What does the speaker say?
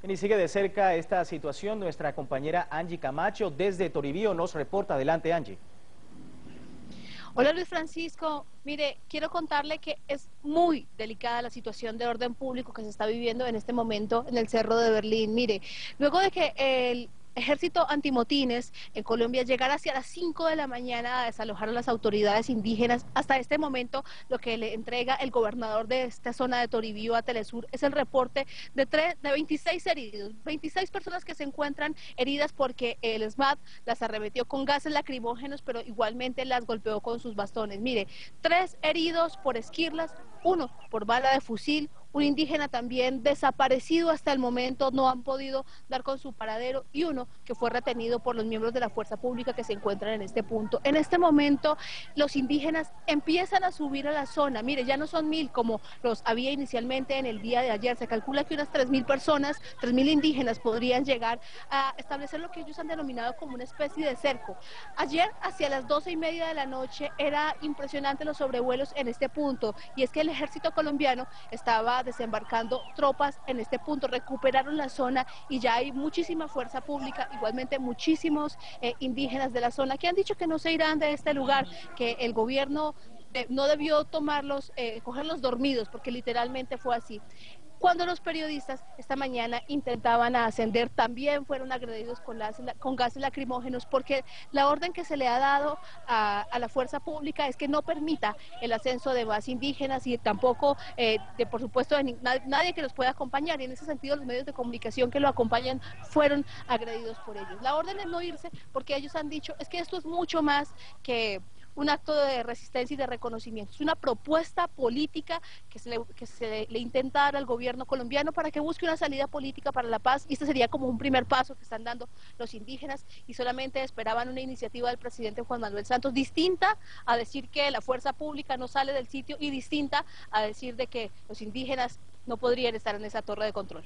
Y sigue de cerca esta situación nuestra compañera Angie Camacho desde Toribío nos reporta. Adelante Angie. Hola Luis Francisco, mire, quiero contarle que es muy delicada la situación de orden público que se está viviendo en este momento en el Cerro de Berlín. Mire, luego de que el ejército antimotines en Colombia llegará hacia las 5 de la mañana a desalojar a las autoridades indígenas. Hasta este momento, lo que le entrega el gobernador de esta zona de Toribío a Telesur es el reporte de, de 26 heridos, 26 personas que se encuentran heridas porque el SMAT las arremetió con gases lacrimógenos, pero igualmente las golpeó con sus bastones. Mire, tres heridos por esquirlas, uno por bala de fusil, un indígena también desaparecido hasta el momento, no han podido dar con su paradero y uno que fue retenido por los miembros de la fuerza pública que se encuentran en este punto. En este momento los indígenas empiezan a subir a la zona, mire, ya no son mil como los había inicialmente en el día de ayer, se calcula que unas tres mil personas, tres mil indígenas podrían llegar a establecer lo que ellos han denominado como una especie de cerco. Ayer hacia las doce y media de la noche era impresionante los sobrevuelos en este punto y es que el ejército colombiano estaba desembarcando tropas en este punto, recuperaron la zona y ya hay muchísima fuerza pública, igualmente muchísimos eh, indígenas de la zona que han dicho que no se irán de este lugar, que el gobierno eh, no debió tomarlos, eh, cogerlos dormidos, porque literalmente fue así. Cuando los periodistas esta mañana intentaban ascender, también fueron agredidos con, con gases lacrimógenos, porque la orden que se le ha dado a, la fuerza pública es que no permita el ascenso de más indígenas y tampoco, eh, de, por supuesto, de nadie que los pueda acompañar. Y en ese sentido, los medios de comunicación que lo acompañan fueron agredidos por ellos. La orden es no irse porque ellos han dicho, es que esto es mucho más que un acto de resistencia y de reconocimiento. Es una propuesta política que se, le, intenta dar al gobierno colombiano para que busque una salida política para la paz y este sería como un primer paso que están dando los indígenas y solamente esperaban una iniciativa del presidente Juan Manuel Santos distinta a decir que la fuerza pública no sale del sitio y distinta a decir de que los indígenas no podrían estar en esa torre de control.